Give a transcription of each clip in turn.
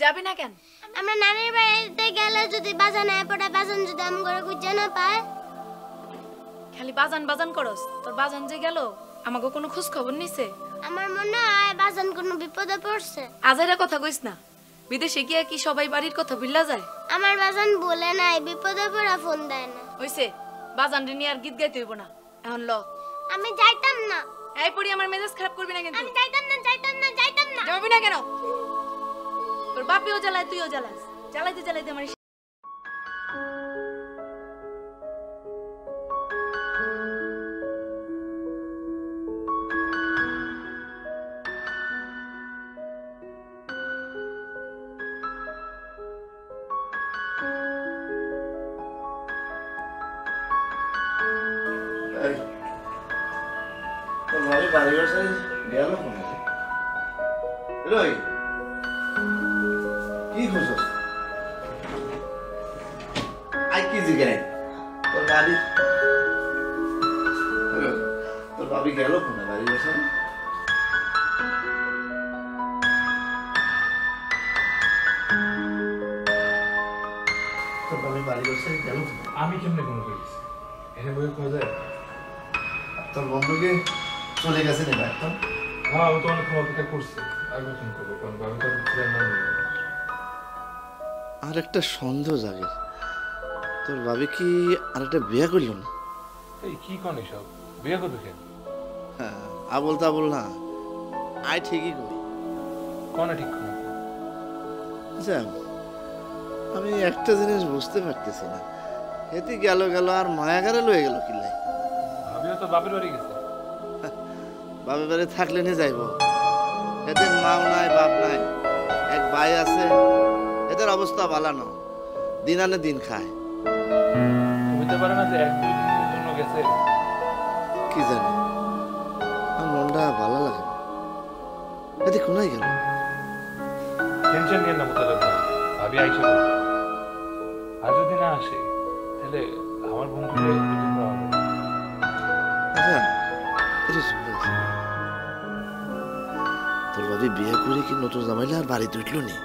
যাবি না কেন? আমরা নানির বাড়িতে গেলে যদি বাজান না পড়ে বাজান যদি আম করে খুঁজে না পায় খালি বাজান বাজান করস। তোর বাজান যে গেল আমাকে কোনো খোঁজ খবর নিছে? আমার মনে হয় বাজান কোনো বিপদে পড়ছে। আজাইরা কথা কইস না। বিদেশে গিয়া কি সবাই বাড়ির কথা ভুল্লা যায়? আমার বাজান বলে নাই বিপদে পড়া ফোন দেয় না। হইছে বাজান রে নিয়ে আর গীত গাইতে হইব না। এখন ল। আমি যাইতাম না। এই পড়ি আমার মেজাজ খারাপ করবি না কিন্তু। আমি যাইতাম না যাইতাম না যাইতাম না। যাবি না কেন? তোর বাপিও জ্বালায় তুইও জ্বালাস। জ্বালাইতে জ্বালাইতে আমার এই, তোর কি খুঁজছ আই কি জিগাই তোর বাড়ি তোর ভাবি গেল কোনে? বাড়ি বসে তোর বাড়ি গেল আমি কেমনে কোনো করিস এনে বই কোয়া যায়? তোর বন্ধুকে চলে গেছে না একদম হ্যাঁ ও তো অনেক অপেক্ষা করছে। আর কখন করব? কারণ আমি তো। আর একটা সন্দেহ জাগে। তোর ভাবি কি আর একটা বিয়ে করল না? এই কি কন এসব? বিয়ে করবে কেন হ্যাঁ আবল তাবল না। আয় ঠিকই করি। কনে ঠিক কোন আচ্ছা আমি একটা জিনিস বুঝতে পারতেছি না। এতে গেল গেল আর মায়াগারে লয়ে গেল কিল্লাই ভাবিও তো বাপের বাড়ি গেছে। বাপের বাড়ি থাকলে নিয়ে যাইব। এদের মাও নাই বাপ নাই। এক ভাই আছে এদের অবস্থা ভালো না দিন আনে দিন খায়। হইতে পারে না যে এক দুই দিনের জন্য গেছে? কি জানি। মনটা ভালো লাগে। না এতে কোনায় গেল? টেনশন নিয়ে না মোতালে ভাবি আইসা আর যদি না আসে তাহলে আমার বন্ধুকে দুদিন পর হবে। আচ্ছা এটা শুনতে তোর ভাবি বিয়ে করে কি নতুন জামাইলে আর বাড়িতে উঠল নি?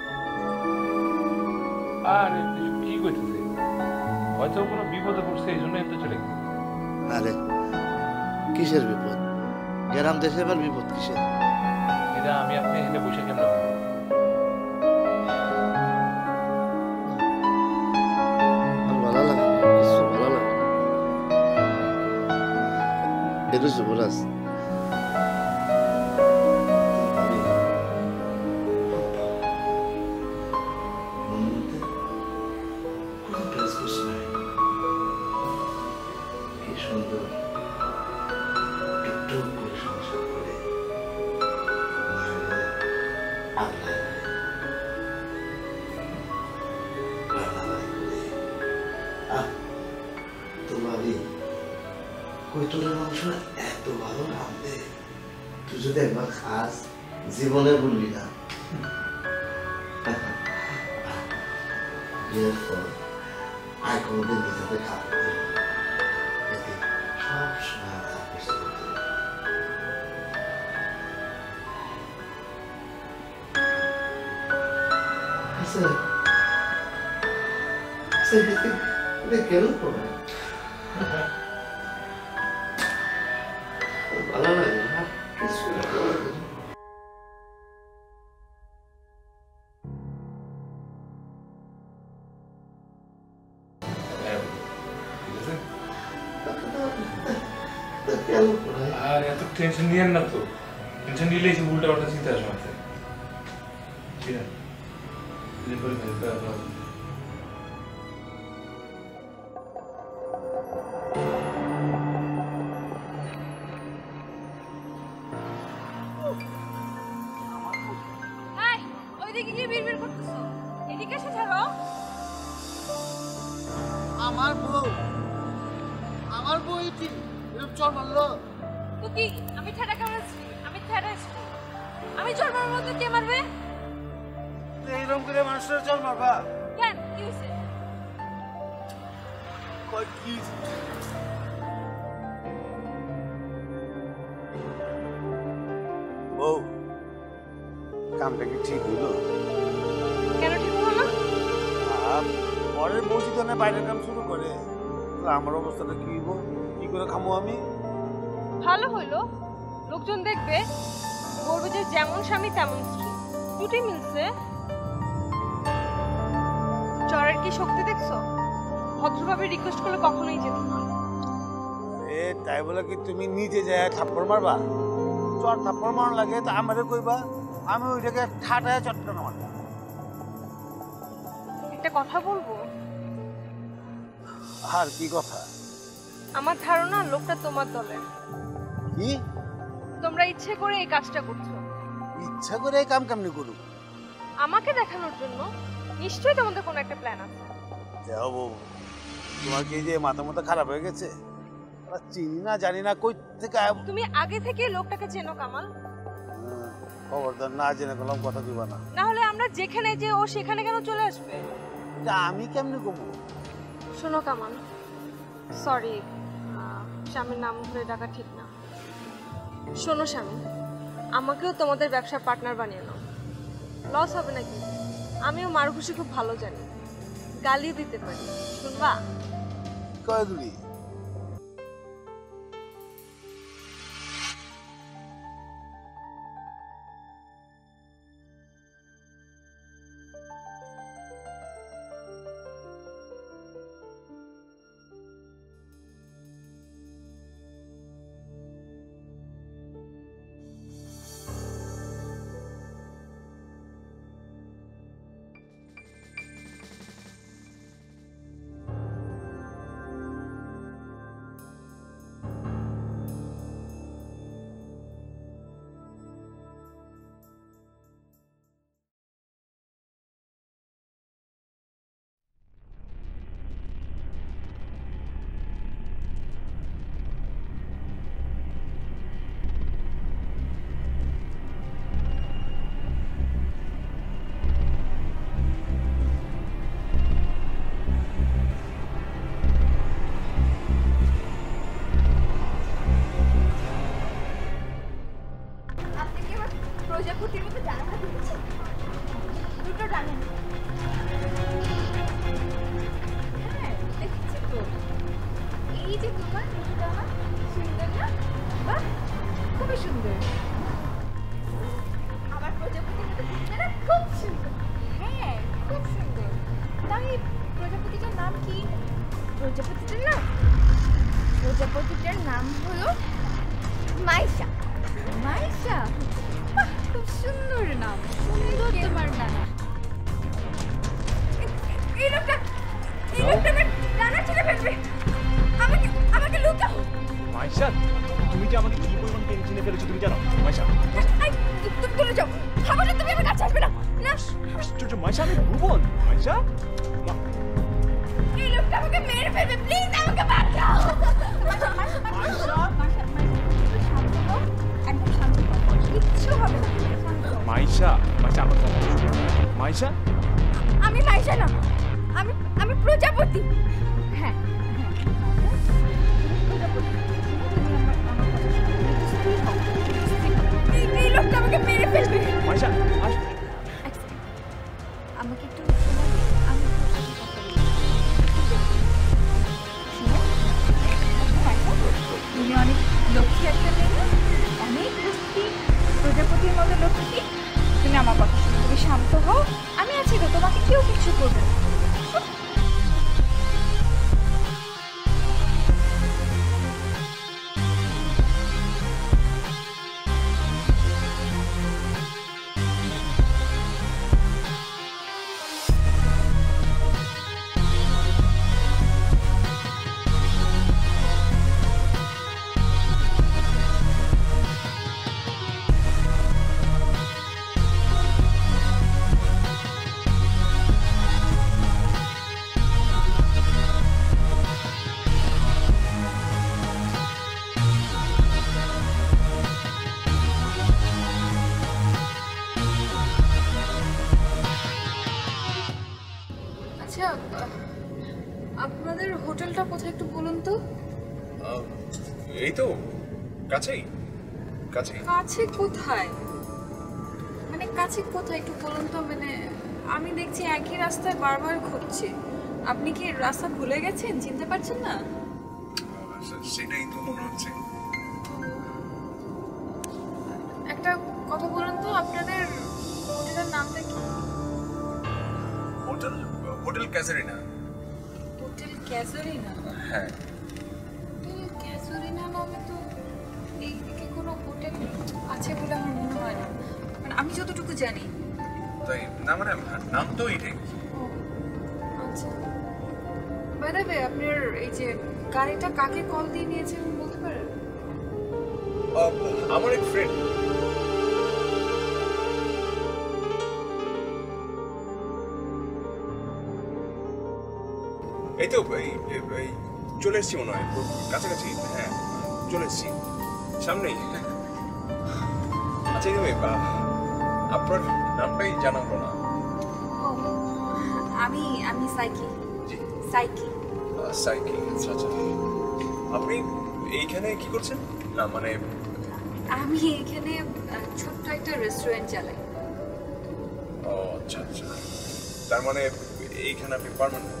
আরে কি করতেছে হয়তো কোনো বিপদে পড়ছে এই জন্য এত চলে গেছে আরে কিসের বিপদ? গ্রাম দেশে এবার বিপদ কিসের? এটা আমি আপনি এখানে বসে কেন ভালো লাগে ভালো লাগে এটা যুবরাজ। প্রেসকুস নাই কি সুন্দর টুকটুক করে করে এত ভালো রাঁধতে। তুই যদি একবার খাস, জীবনে বলবি না। আচ্ছা আচ্ছা এটা এটা কেন করে ভালো লাগে না কিছু ভালো লাগে না। হ্যাঁ, ঠিক আছে? এটা কেন করে আর এত টেনশন নিয়েন না তো টেনশন নিলেই সে আপনার বিড়বিড় করতেছো? এদিকে এসে আমার বউ। আমার বউ এটি। এরকম চল মারলো। তো কি আমি ঠেটা কামড়াচ্ছি আমি ঠেটা আমি জোর মারবো তো কে মারবে? এইরকম করে মানুষের চল মারবা কেন? কি হয়েছে? কই কি? বউ কামটা কি ঠিক হইল কেন ঠিক হলো পরের বউ যদি না বাইরের কাম শুরু করে তাহলে আমার অবস্থাটা কি হইব কি করে খামো আমি? ভালো হইল লোকজন দেখবে বলবে যে যেমন স্বামী তেমন স্ত্রী। দুটি মিলছে। কি শক্তি দেখছ? ভদ্রভাবে রিকোয়েস্ট করলে কখনোই যেত না। এ তাই বলে কি তুমি নিজে যায় থাপ্পড় মারবা? চট থাপ্পড় মারার লাগে তা আমারে কইবা আমি ওইটাকে ঠাটায় চটকানো মারবা একটা কথা বলব? আর কি কথা? আমার ধারণা লোকটা তোমার দলে কি? তোমরা ইচ্ছে করে এই কাজটা করছ। ইচ্ছা করে এই কাম কেমনি করুক? আমাকে দেখানোর জন্য নিশ্চয়ই তোমাদের কোনো একটা প্ল্যান আছে। যাও বউ তোমার কি যে মাথা মাথা খারাপ হয়ে গেছে? ওরা চিনি না জানি না কই থেকে আয়- তুমি আগে থেকে লোকটাকে চেনো কামাল। হুম, খবরদার না জেনে গেলাম কথা দিবা না। না হলে আমরা যেখানে যে ও সেখানে কেন চলে আসবে? এটা আমি কেমনি কমবো শোনো কামাল সরি স্বামীর নাম ধরে ডাকা ঠিক না। শোনো স্বামী আমাকেও তোমাদের ব্যবসার পার্টনার বানিয়ে নাও। লস হবে নাকি? আমিও মার খুশি খুব ভালো জানি। গালি দিতে পারি। শুনবা? প্রজাপতির মতো ডানা দিয়েছে দুটো ডানা হ্যাঁ এই যে তোমার দুটো ডানা সুন্দর না? খুবই সুন্দর। আমার খুব সুন্দর। হ্যাঁ খুব সুন্দর। তাই প্রজাপতিটার নাম কি? প্রজাপতিটার নাম? প্রজাপতিটার নাম হলো মাইশা। মাইশা? বাহ, খুব সুন্দর নাম সুন্দর আমি আমি প্রজাপতি। হ্যাঁ তো? এই তো কাছেই কাছেই। কাছে কোথায়? মানে কাছে কোথায় একটু বলুন তো মানে আমি দেখছি একই রাস্তায় বারবার ঘুরছি। আপনি কি রাস্তা ভুলে গেছেন? চিনতে পারছেন না? সেটাই তো মনে হচ্ছে। একটা কথা বলুন তো আপনাদের হোটেলের নামটা কি? Hotel hotel Casarina hotel Casarina হ্যাঁ। আছে বলে আমার মনে হয় না। মানে আমি যতটুকু জানি। তাই না মানে নাম তো এটাই আচ্ছা। বাই দ্য ওয়ে আপনার এই যে গাড়িটা কাকে কল দিয়ে নিয়েছেন বলতে পারেন? আমার এক ফ্রেন্ড এই তো চলে এসছি মনে হয়। কাছাকাছি হ্যাঁ চলে এসছি। সামনেই। আচ্ছা এই আপনার নামটাই জানা হলো না আমি আমি সাইকি। সাইকি। সাইকি আচ্ছা আচ্ছা। আপনি এইখানে কি করছেন? না মানে আমি এখানে ছোট্ট একটা রেস্টুরেন্ট চালাই। ও আচ্ছা আচ্ছা। তার মানে এইখানে আপনি পারমানেন্ট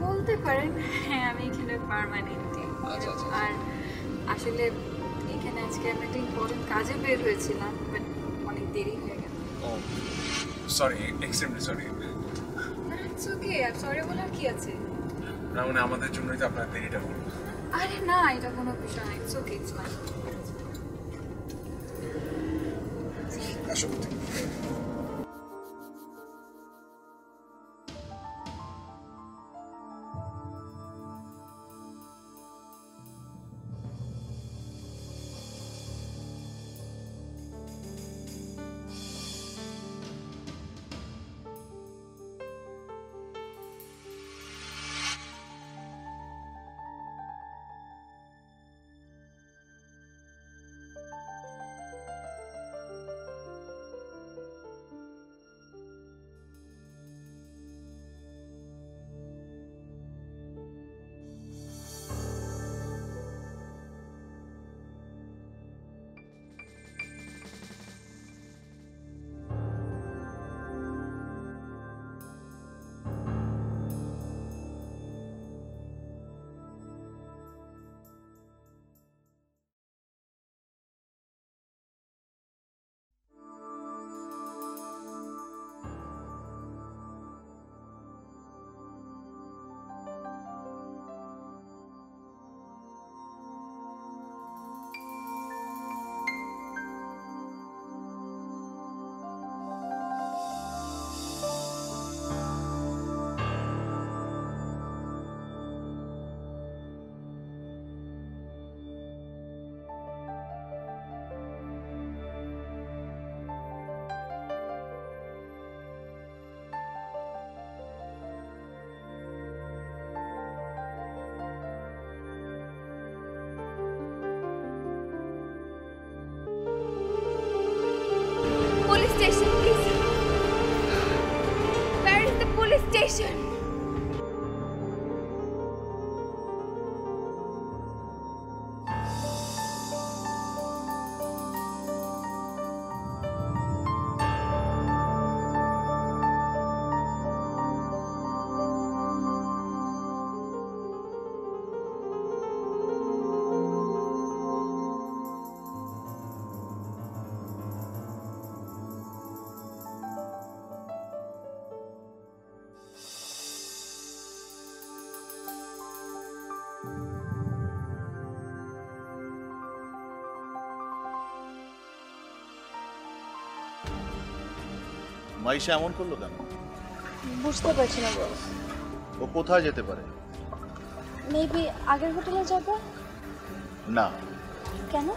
বলতে পারেন হ্যাঁ আমি এখানে পার্মানেন্টলি আচ্ছা, আচ্ছা। আর আসলে এখানে আজকে আমি একটা ইম্পর্টেন্ট কাজে বের হয়েছিলাম বাট অনেক দেরি হয়ে গেল। ও sorry extremely sorry it's okay sorry বলার কি আছে? না মানে আমাদের জন্যই তো আপনার দেরিটা হলো। আরে না এটা কোনো বিষয় না ইটস ওকে ইটস ফাইন আসো। station, please. Where is the police station? Maisha এমন করল কেন? বুঝতে পারছি না বস। ও কোথায় যেতে পারে? মেবি আগের হোটেলে যাব? না। কেন?